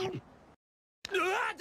Ah,